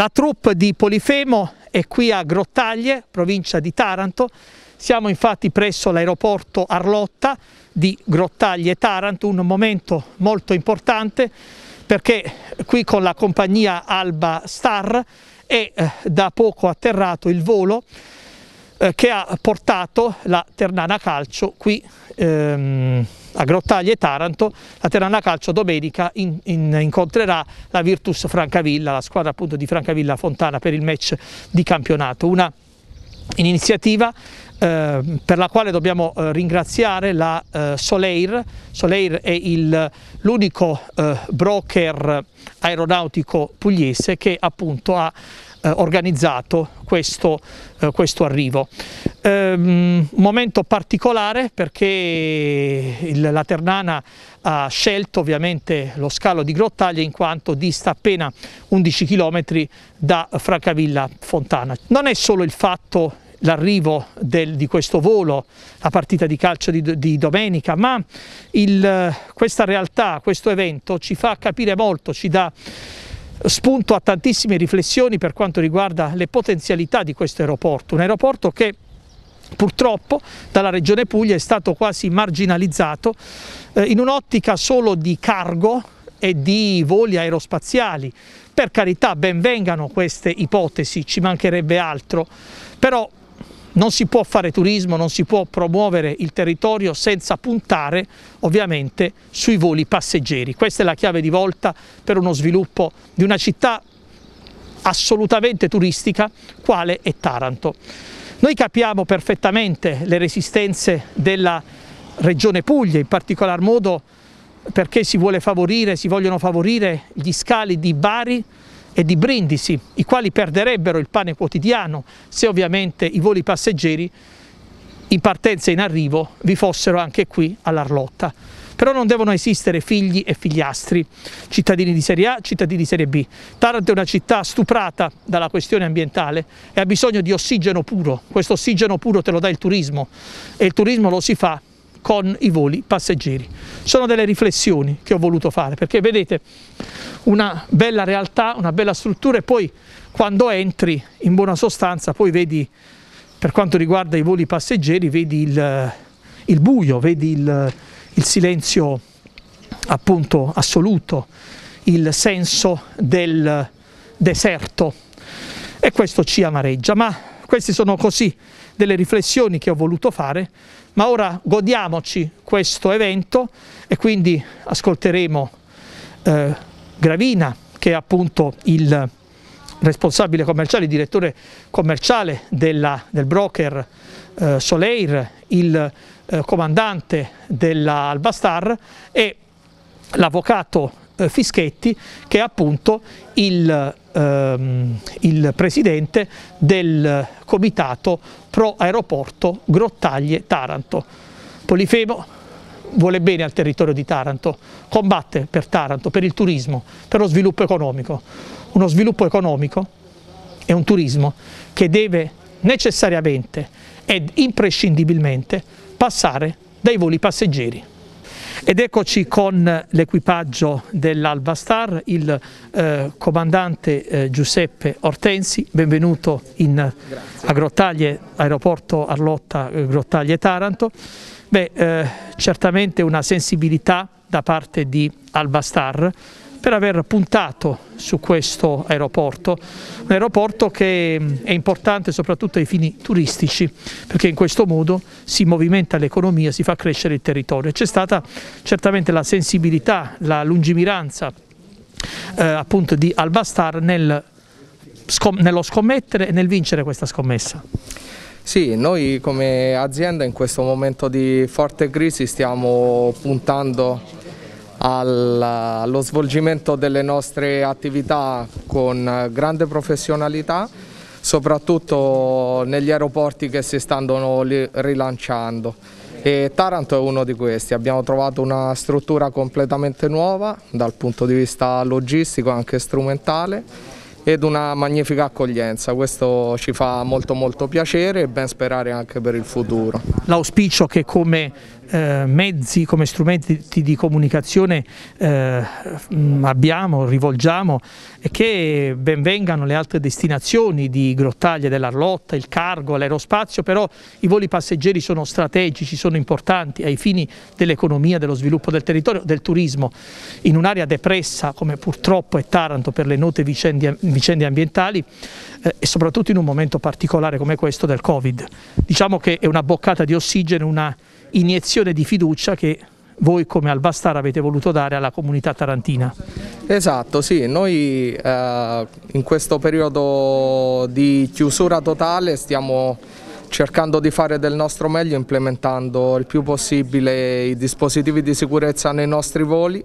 La troupe di Polifemo è qui a Grottaglie, provincia di Taranto. Siamo infatti presso l'aeroporto Arlotta di Grottaglie Taranto, un momento molto importante perché qui con la compagnia Alba Star è eh, da poco atterrato il volo eh, che ha portato la Ternana Calcio qui ehm, a Grottaglie Taranto, la Ternana Calcio domenica in, in, incontrerà la Virtus Francavilla, la squadra appunto di Francavilla Fontana per il match di campionato. Una iniziativa eh, per la quale dobbiamo eh, ringraziare la eh, Soleil. Soleil è l'unico eh, broker aeronautico pugliese che appunto ha eh, organizzato questo, eh, questo arrivo. Um, momento particolare perché il, la Ternana ha scelto ovviamente lo scalo di Grottaglie in quanto dista appena 11 km da Francavilla Fontana. Non è solo il fatto l'arrivo di questo volo, la partita di calcio di, di domenica, ma il, questa realtà, questo evento ci fa capire molto, ci dà spunto a tantissime riflessioni per quanto riguarda le potenzialità di questo aeroporto, un aeroporto che purtroppo dalla regione Puglia è stato quasi marginalizzato eh, in un'ottica solo di cargo e di voli aerospaziali. Per carità ben vengano queste ipotesi, ci mancherebbe altro, però non si può fare turismo, non si può promuovere il territorio senza puntare ovviamente sui voli passeggeri. Questa è la chiave di volta per uno sviluppo di una città assolutamente turistica quale è Taranto. Noi capiamo perfettamente le resistenze della regione Puglia, in particolar modo perché si, favorire, si vogliono favorire gli scali di Bari, e di Brindisi, i quali perderebbero il pane quotidiano se ovviamente i voli passeggeri in partenza e in arrivo vi fossero anche qui all'Arlotta. Però non devono esistere figli e figliastri, cittadini di serie A, cittadini di serie B. Taranto è una città stuprata dalla questione ambientale e ha bisogno di ossigeno puro. Questo ossigeno puro te lo dà il turismo e il turismo lo si fa con i voli passeggeri. Sono delle riflessioni che ho voluto fare perché vedete una bella realtà, una bella struttura e poi quando entri in buona sostanza poi vedi per quanto riguarda i voli passeggeri vedi il, il buio, vedi il, il silenzio appunto assoluto, il senso del deserto e questo ci amareggia, ma queste sono così delle riflessioni che ho voluto fare, ma ora godiamoci questo evento e quindi ascolteremo eh, Gravina, che è appunto il responsabile commerciale, il direttore commerciale della, del broker eh, Soleil, il eh, comandante della Albastar e l'avvocato eh, Fischetti che è appunto il, ehm, il presidente del comitato pro aeroporto Grottaglie Taranto. Polifemo vuole bene al territorio di Taranto, combatte per Taranto, per il turismo, per lo sviluppo economico. Uno sviluppo economico è un turismo che deve necessariamente ed imprescindibilmente passare dai voli passeggeri. Ed eccoci con l'equipaggio dell'Alba Star, il eh, comandante eh, Giuseppe Ortensi, benvenuto in, a Grottaglie, aeroporto Arlotta eh, Grottaglie Taranto. Beh, eh, certamente una sensibilità da parte di Alba Star per aver puntato su questo aeroporto, un aeroporto che mm, è importante soprattutto ai fini turistici, perché in questo modo si movimenta l'economia, si fa crescere il territorio. C'è stata certamente la sensibilità, la lungimiranza eh, appunto di Albastar nel, scom nello scommettere e nel vincere questa scommessa. Sì, noi come azienda in questo momento di forte crisi stiamo puntando allo svolgimento delle nostre attività con grande professionalità, soprattutto negli aeroporti che si stanno rilanciando. E Taranto è uno di questi, abbiamo trovato una struttura completamente nuova dal punto di vista logistico anche strumentale ed una magnifica accoglienza, questo ci fa molto molto piacere e ben sperare anche per il futuro. L'auspicio che come eh, mezzi, come strumenti di comunicazione eh, abbiamo, rivolgiamo e che benvengano le altre destinazioni di Grottaglie dell'Arlotta, il cargo, l'aerospazio, però i voli passeggeri sono strategici, sono importanti ai fini dell'economia, dello sviluppo del territorio, del turismo. In un'area depressa come purtroppo è Taranto per le note vicende, vicende ambientali eh, e soprattutto in un momento particolare come questo del Covid. Diciamo che è una boccata di ossigeno, una iniezione di fiducia che voi come Albastar avete voluto dare alla comunità tarantina. Esatto, sì, noi eh, in questo periodo di chiusura totale stiamo cercando di fare del nostro meglio implementando il più possibile i dispositivi di sicurezza nei nostri voli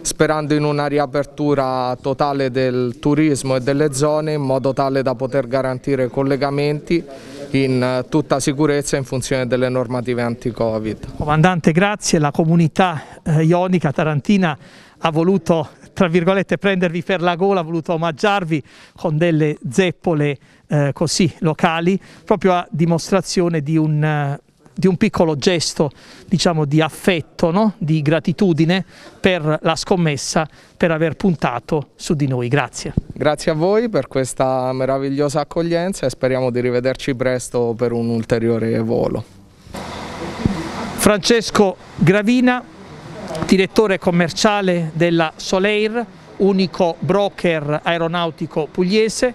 sperando in una riapertura totale del turismo e delle zone in modo tale da poter garantire collegamenti in tutta sicurezza in funzione delle normative anti-Covid. Comandante, grazie. La comunità eh, ionica tarantina ha voluto tra virgolette prendervi per la gola, ha voluto omaggiarvi con delle zeppole eh, così locali, proprio a dimostrazione di un, eh, di un piccolo gesto diciamo, di affetto, no? di gratitudine per la scommessa, per aver puntato su di noi. Grazie. Grazie a voi per questa meravigliosa accoglienza e speriamo di rivederci presto per un ulteriore volo. Francesco Gravina, direttore commerciale della Soleil, unico broker aeronautico pugliese,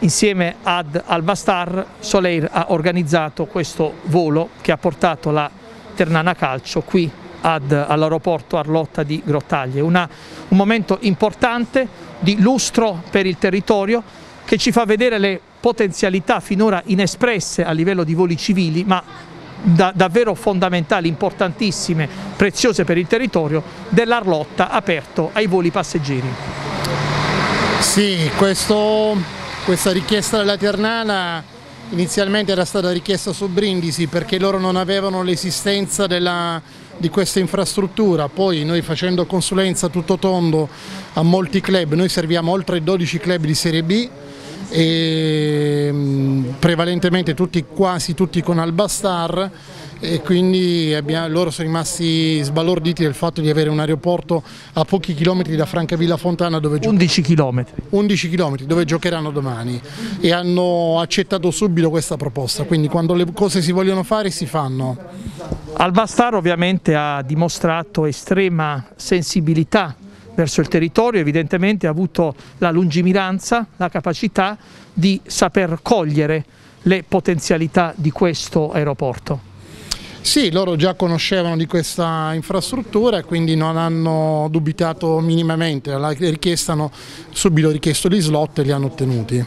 insieme ad Albastar Soleil ha organizzato questo volo che ha portato la Ternana Calcio qui all'aeroporto Arlotta di Grottaglie. Una, un momento importante di lustro per il territorio che ci fa vedere le potenzialità finora inespresse a livello di voli civili ma da, davvero fondamentali, importantissime, preziose per il territorio dell'Arlotta aperto ai voli passeggeri. Sì, questo, questa richiesta della Ternana inizialmente era stata richiesta su Brindisi perché loro non avevano l'esistenza di questa infrastruttura, poi noi facendo consulenza tutto tondo a molti club, noi serviamo oltre 12 club di Serie B, e mm, prevalentemente tutti, quasi tutti con Albastar e quindi abbiamo, loro sono rimasti sbalorditi del fatto di avere un aeroporto a pochi chilometri da Francavilla Fontana dove 11 km. 11 km dove giocheranno domani e hanno accettato subito questa proposta, quindi quando le cose si vogliono fare si fanno. Albastar ovviamente ha dimostrato estrema sensibilità verso il territorio, evidentemente ha avuto la lungimiranza, la capacità di saper cogliere le potenzialità di questo aeroporto. Sì, loro già conoscevano di questa infrastruttura e quindi non hanno dubitato minimamente, la richiesta hanno subito richiesto gli slot e li hanno ottenuti.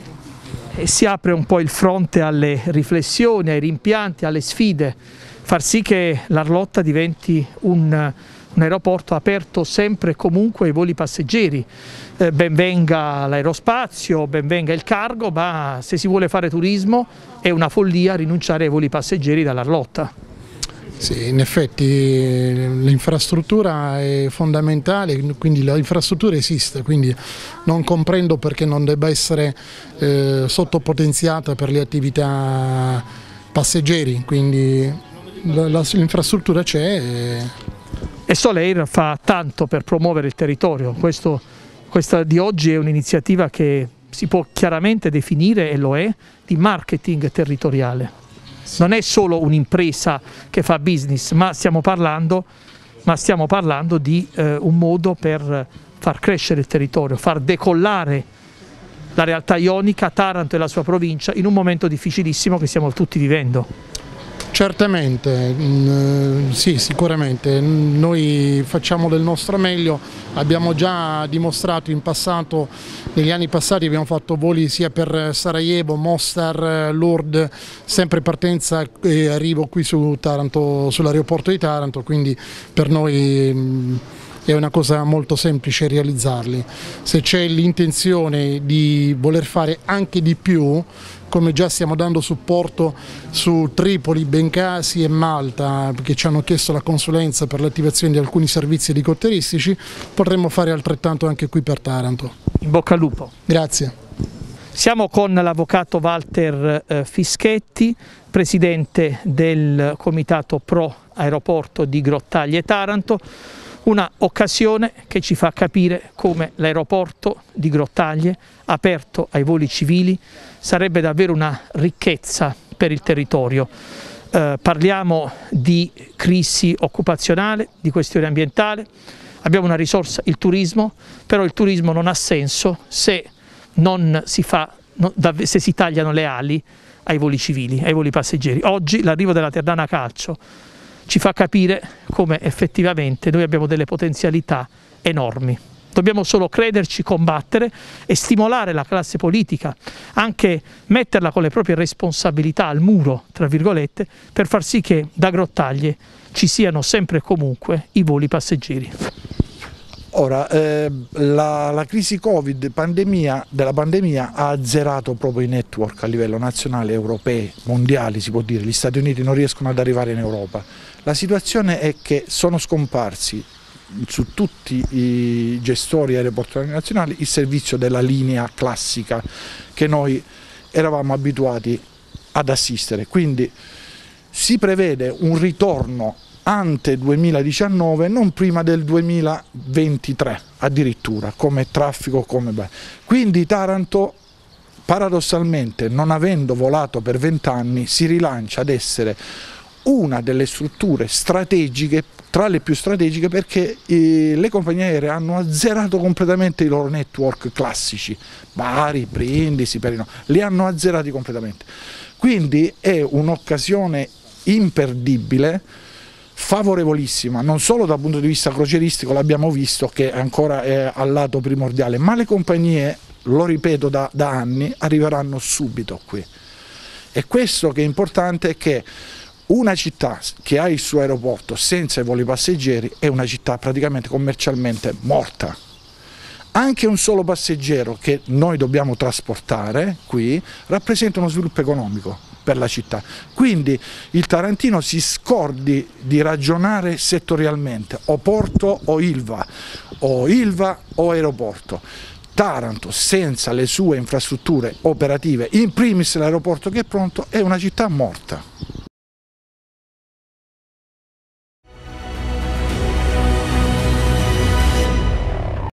E si apre un po' il fronte alle riflessioni, ai rimpianti, alle sfide, far sì che l'Arlotta diventi un un aeroporto aperto sempre e comunque ai voli passeggeri, eh, benvenga l'aerospazio, benvenga il cargo, ma se si vuole fare turismo è una follia rinunciare ai voli passeggeri dall'Arlotta. Sì, in effetti l'infrastruttura è fondamentale, quindi l'infrastruttura esiste, quindi non comprendo perché non debba essere eh, sottopotenziata per le attività passeggeri, quindi l'infrastruttura c'è. E e Soleil fa tanto per promuovere il territorio, Questo, questa di oggi è un'iniziativa che si può chiaramente definire, e lo è, di marketing territoriale. Non è solo un'impresa che fa business, ma stiamo parlando, ma stiamo parlando di eh, un modo per far crescere il territorio, far decollare la realtà ionica, Taranto e la sua provincia in un momento difficilissimo che stiamo tutti vivendo. Certamente, mm, sì sicuramente, noi facciamo del nostro meglio, abbiamo già dimostrato in passato, negli anni passati abbiamo fatto voli sia per Sarajevo, Mostar, Lourdes, sempre partenza e arrivo qui su sull'aeroporto di Taranto, quindi per noi mm, è una cosa molto semplice realizzarli. Se c'è l'intenzione di voler fare anche di più, come già stiamo dando supporto su Tripoli, Bengasi e Malta che ci hanno chiesto la consulenza per l'attivazione di alcuni servizi elicotteristici, potremmo fare altrettanto anche qui per Taranto. In bocca al lupo. Grazie. Siamo con l'avvocato Walter eh, Fischetti, presidente del comitato pro aeroporto di Grottaglie Taranto, una occasione che ci fa capire come l'aeroporto di Grottaglie, aperto ai voli civili, sarebbe davvero una ricchezza per il territorio. Eh, parliamo di crisi occupazionale, di questione ambientale, abbiamo una risorsa, il turismo, però il turismo non ha senso se si fa, se si tagliano le ali ai voli civili, ai voli passeggeri. Oggi l'arrivo della Terdana Calcio ci fa capire come effettivamente noi abbiamo delle potenzialità enormi. Dobbiamo solo crederci, combattere e stimolare la classe politica, anche metterla con le proprie responsabilità al muro, tra virgolette, per far sì che da Grottaglie ci siano sempre e comunque i voli passeggeri. Ora, eh, la, la, crisi Covid pandemia, della pandemia ha azzerato proprio i network a livello nazionale, europeo, mondiali si può dire, gli Stati Uniti non riescono ad arrivare in Europa. La situazione è che sono scomparsi su tutti i gestori aeroportuali nazionali il servizio della linea classica che noi eravamo abituati ad assistere. Quindi si prevede un ritorno ante 2019 non prima del 2023 addirittura come traffico come quindi Taranto paradossalmente non avendo volato per vent'anni si rilancia ad essere una delle strutture strategiche tra le più strategiche perché eh, le compagnie aeree hanno azzerato completamente i loro network classici, Bari, Brindisi, Perino, li hanno azzerati completamente. Quindi è un'occasione imperdibile favorevolissima non solo dal punto di vista crocieristico, l'abbiamo visto che ancora è al lato primordiale, ma le compagnie, lo ripeto da, da anni, arriveranno subito qui. E questo che è importante è che una città che ha il suo aeroporto senza i voli passeggeri è una città praticamente commercialmente morta. Anche un solo passeggero che noi dobbiamo trasportare qui rappresenta uno sviluppo economico per la città. Quindi il Tarantino si scordi di ragionare settorialmente, o porto o Ilva, o Ilva o aeroporto. Taranto senza le sue infrastrutture operative, in primis l'aeroporto che è pronto, è una città morta.